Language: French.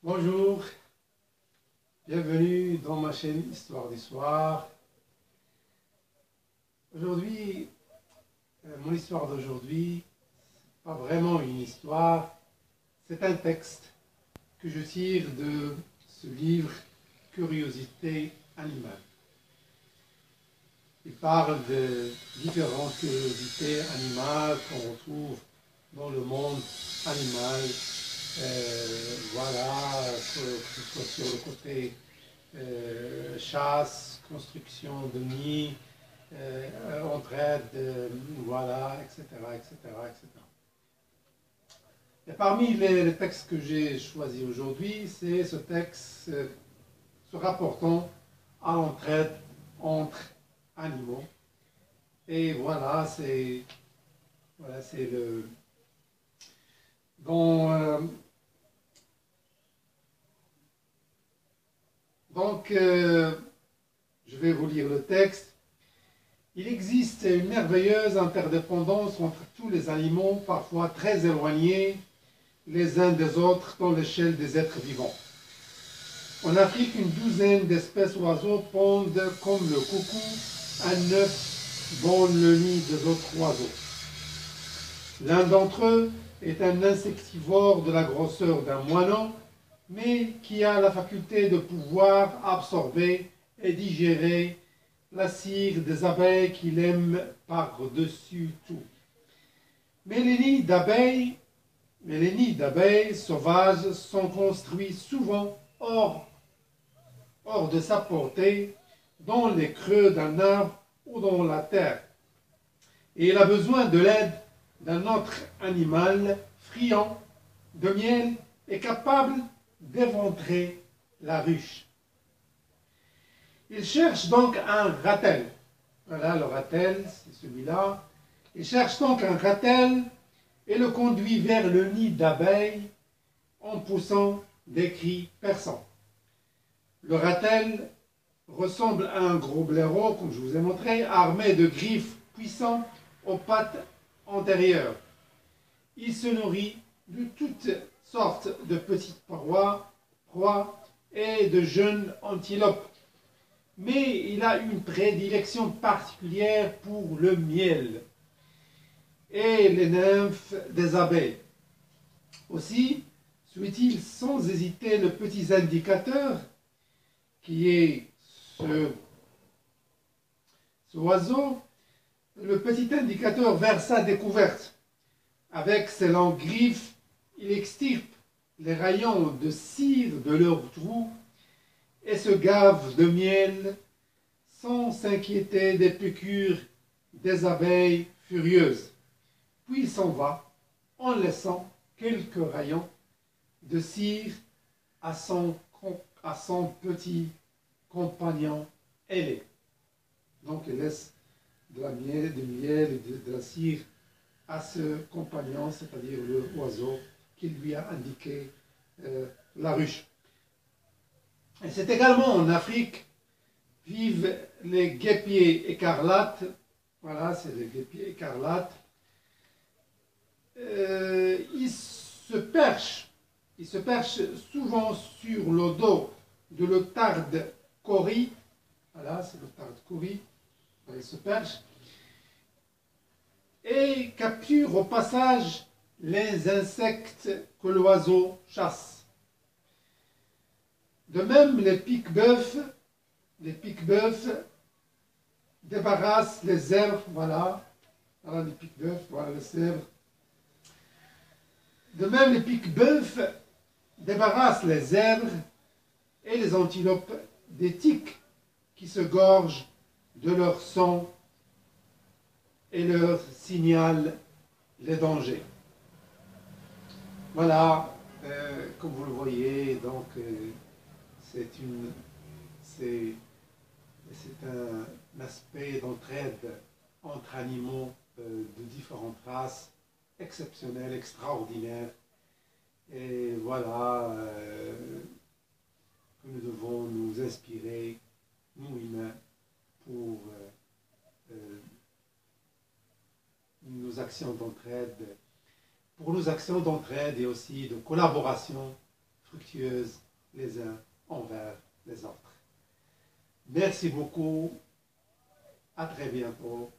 Bonjour, bienvenue dans ma chaîne Histoire du soir. Aujourd'hui, euh, mon histoire d'aujourd'hui, pas vraiment une histoire, c'est un texte que je tire de ce livre Curiosité animale. Il parle de différentes curiosités animales qu'on retrouve dans le monde animal voilà, que, ce soit sur le côté euh, chasse, construction de nids, euh, entraide, voilà, etc., etc., etc. Et parmi les, textes que j'ai choisis aujourd'hui, c'est ce texte se rapportant à l'entraide entre animaux. Et voilà, c'est le Donc, euh, je vais vous lire le texte. Il existe une merveilleuse interdépendance entre tous les animaux, parfois très éloignés les uns des autres dans l'échelle des êtres vivants. En Afrique, une douzaine d'espèces oiseaux pondent comme le coucou un œuf dans le nid des autres oiseaux. L'un d'entre eux est un insectivore de la grosseur d'un moineau mais qui a la faculté de pouvoir absorber et digérer la cire des abeilles qu'il aime par-dessus tout. Mais les nids d'abeilles, mais les nids d'abeilles sauvages sont construits souvent hors, hors de sa portée, dans les creux d'un arbre ou dans la terre. Et il a besoin de l'aide d'un autre animal friand de miel et capable d'éventrer la ruche. Il cherche donc un ratel. Voilà, le ratel, c'est celui-là. Il cherche donc un ratel et le conduit vers le nid d'abeilles en poussant des cris perçants. Le ratel ressemble à un gros blaireau, comme je vous ai montré, armé de griffes puissantes aux pattes antérieures. Il se nourrit de toutes sorte de petites proies, proies et de jeunes antilopes. Mais il a une prédilection particulière pour le miel et les nymphes des abeilles. Aussi, suit-il sans hésiter le petit indicateur qui est ce, ce oiseau, le petit indicateur vers sa découverte. Avec ses longues griffes il extirpe les rayons de cire de leur trou et se gave de miel sans s'inquiéter des piqûres des abeilles furieuses. Puis il s'en va en laissant quelques rayons de cire à son, petit compagnon ailé. Donc il laisse de la miel, du miel et de, de la cire à ce compagnon, c'est-à-dire le oiseau qui lui a indiqué euh, la ruche. Et c'est également en Afrique vivent les guépiers écarlates. Voilà, c'est les guépiers écarlates. Euh, ils se perchent, ils se perchent souvent sur le dos de l'otarde cori. Voilà, c'est l'otarde cori. Ils se perchent et capturent au passage les insectes que l'oiseau chasse. De même, les pics-bœufs, les pics-bœufs débarrassent les herbes, voilà, voilà les pics-bœufs, voilà les herbes. De même, les pics-bœufs débarrassent les herbes et les antilopes des tiques qui se gorgent de leur sang et leur signalent les dangers. Voilà, euh, comme vous le voyez, donc euh, c'est un aspect d'entraide entre animaux euh, de différentes races, exceptionnel, extraordinaire. Et voilà que nous devons nous inspirer, nous humains, pour nos actions d'entraide pour nos actions d'entraide et aussi de collaboration fructueuses les uns envers les autres. Merci beaucoup. À très bientôt.